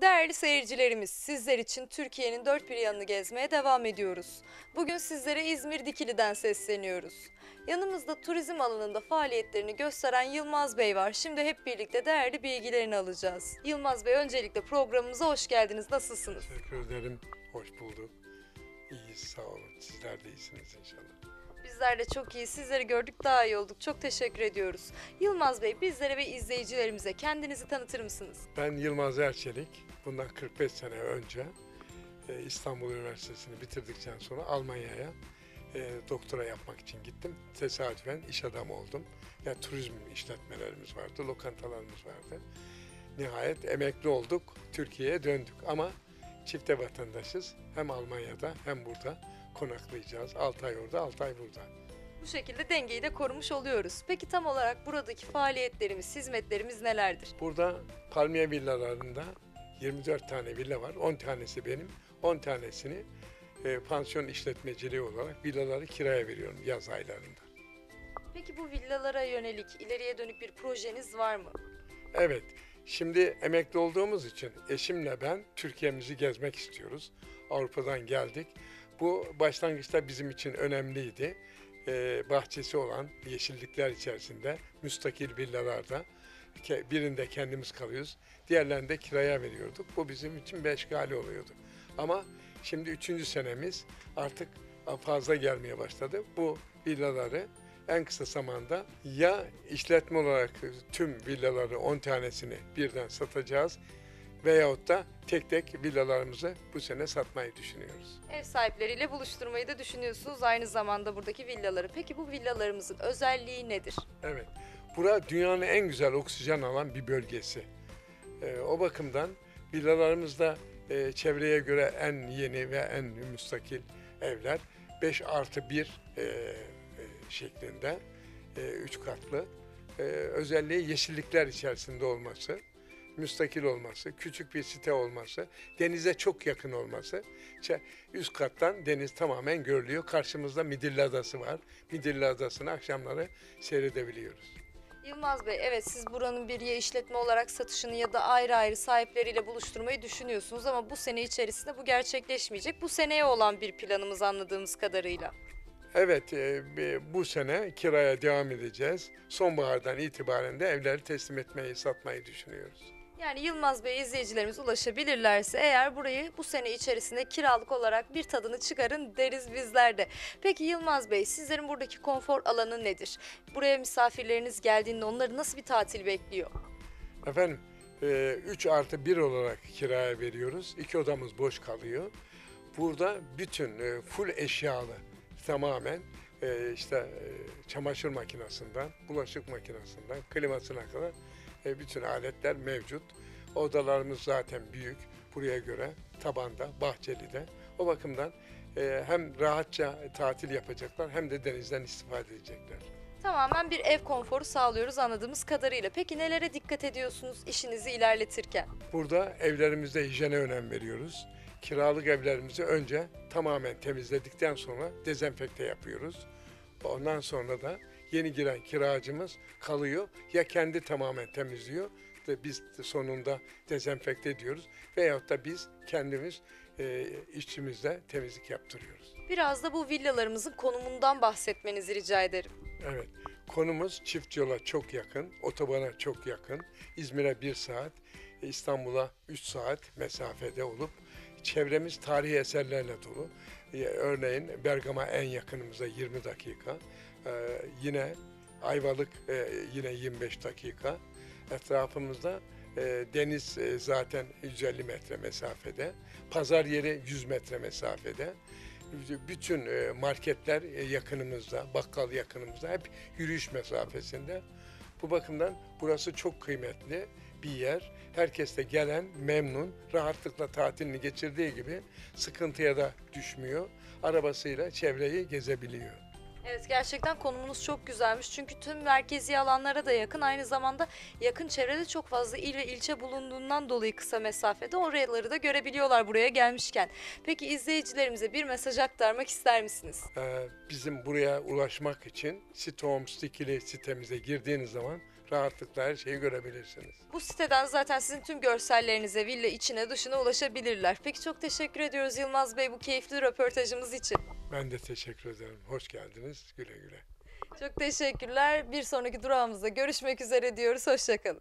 Değerli seyircilerimiz, sizler için Türkiye'nin dört bir yanını gezmeye devam ediyoruz. Bugün sizlere İzmir Dikili'den sesleniyoruz. Yanımızda turizm alanında faaliyetlerini gösteren Yılmaz Bey var. Şimdi hep birlikte değerli bilgilerini alacağız. Yılmaz Bey öncelikle programımıza hoş geldiniz. Nasılsınız? Teşekkür ederim. Hoş bulduk. İyiyiz sağ olun. Sizler de iyisiniz inşallah. Bizler de çok iyi. Sizleri gördük daha iyi olduk. Çok teşekkür ediyoruz. Yılmaz Bey bizlere ve izleyicilerimize kendinizi tanıtır mısınız? Ben Yılmaz Erçelik. Bundan 45 sene önce e, İstanbul Üniversitesi'ni bitirdikten sonra Almanya'ya e, doktora yapmak için gittim. Tesadüfen iş adamı oldum. Ya turizm işletmelerimiz vardı, lokantalarımız vardı. Nihayet emekli olduk, Türkiye'ye döndük ama çifte vatandaşız. Hem Almanya'da hem burada konaklayacağız. 6 ay orada, 6 ay burada. Bu şekilde dengeyi de korumuş oluyoruz. Peki tam olarak buradaki faaliyetlerimiz, hizmetlerimiz nelerdir? Burada palmiye villalarında 24 tane villa var. 10 tanesi benim. 10 tanesini e, pansiyon işletmeciliği olarak villaları kiraya veriyorum yaz aylarında. Peki bu villalara yönelik ileriye dönük bir projeniz var mı? Evet, şimdi emekli olduğumuz için eşimle ben Türkiye'mizi gezmek istiyoruz. Avrupa'dan geldik. Bu başlangıçta bizim için önemliydi. Ee, bahçesi olan yeşillikler içerisinde müstakil villalarda birinde kendimiz kalıyoruz. Diğerlerinde kiraya veriyorduk. Bu bizim için beşgali oluyordu. Ama şimdi üçüncü senemiz artık fazla gelmeye başladı. Bu villaları en kısa zamanda ya işletme olarak tüm villaları 10 tanesini birden satacağız veyahut da tek tek villalarımızı bu sene satmayı düşünüyoruz. Ev sahipleriyle buluşturmayı da düşünüyorsunuz aynı zamanda buradaki villaları. Peki bu villalarımızın özelliği nedir? Evet. Bura dünyanın en güzel oksijen alan bir bölgesi. Ee, o bakımdan villalarımızda e, çevreye göre en yeni ve en müstakil evler 5 artı 1 e, e, şeklinde 3 katlı. E, özelliği yeşillikler içerisinde olması, müstakil olması, küçük bir site olması, denize çok yakın olması. İşte üst kattan deniz tamamen görülüyor. Karşımızda Midilli Adası var. Midilli Adası'nı akşamları seyredebiliyoruz. Yılmaz Bey, evet siz buranın bir ya işletme olarak satışını ya da ayrı ayrı sahipleriyle buluşturmayı düşünüyorsunuz ama bu sene içerisinde bu gerçekleşmeyecek. Bu seneye olan bir planımız anladığımız kadarıyla. Evet, e, bu sene kiraya devam edeceğiz. Sonbahardan itibaren de evleri teslim etmeyi, satmayı düşünüyoruz. Yani Yılmaz Bey izleyicilerimiz ulaşabilirlerse eğer burayı bu sene içerisinde kiralık olarak bir tadını çıkarın deriz bizler de. Peki Yılmaz Bey sizlerin buradaki konfor alanı nedir? Buraya misafirleriniz geldiğinde onları nasıl bir tatil bekliyor? Efendim, 3 artı 1 olarak kiraya veriyoruz. İki odamız boş kalıyor. Burada bütün e, full eşyalı tamamen e, işte e, çamaşır makinesinden, bulaşık makinesinden, klimasına kadar e, bütün aletler mevcut. Odalarımız zaten büyük. Buraya göre tabanda, bahçeli de. O bakımdan e, hem rahatça tatil yapacaklar hem de denizden istifade edecekler. Tamamen bir ev konforu sağlıyoruz anladığımız kadarıyla. Peki nelere dikkat ediyorsunuz işinizi ilerletirken? Burada evlerimizde hijyene önem veriyoruz. Kiralık evlerimizi önce tamamen temizledikten sonra dezenfekte yapıyoruz. Ondan sonra da yeni giren kiracımız kalıyor ya kendi tamamen temizliyor ve biz de sonunda dezenfekte ediyoruz veyahut da biz kendimiz e, işçimizle temizlik yaptırıyoruz. Biraz da bu villalarımızın konumundan bahsetmenizi rica ederim. Evet. Konumuz çift yola çok yakın, otobana çok yakın. İzmir'e bir saat, İstanbul'a 3 saat mesafede olup çevremiz tarihi eserlerle dolu. Örneğin Bergama en yakınımızda 20 dakika. Ee, yine Ayvalık e, yine 25 dakika. Etrafımızda e, deniz e, zaten 150 metre mesafede. Pazar yeri 100 metre mesafede bütün marketler yakınımızda, bakkal yakınımızda, hep yürüyüş mesafesinde. Bu bakımdan burası çok kıymetli bir yer. Herkes de gelen memnun, rahatlıkla tatilini geçirdiği gibi sıkıntıya da düşmüyor. Arabasıyla çevreyi gezebiliyor. Evet gerçekten konumunuz çok güzelmiş. Çünkü tüm merkezi alanlara da yakın. Aynı zamanda yakın çevrede çok fazla il ve ilçe bulunduğundan dolayı kısa mesafede oraları da görebiliyorlar buraya gelmişken. Peki izleyicilerimize bir mesaj aktarmak ister misiniz? Ee, bizim buraya ulaşmak için Sitohom Stikili sitemize girdiğiniz zaman rahatlıkla her şeyi görebilirsiniz. Bu siteden zaten sizin tüm görsellerinize, villa içine dışına ulaşabilirler. Peki çok teşekkür ediyoruz Yılmaz Bey bu keyifli röportajımız için. Ben de teşekkür ederim. Hoş geldiniz. Güle güle. Çok teşekkürler. Bir sonraki durağımızda görüşmek üzere diyoruz. Hoşçakalın.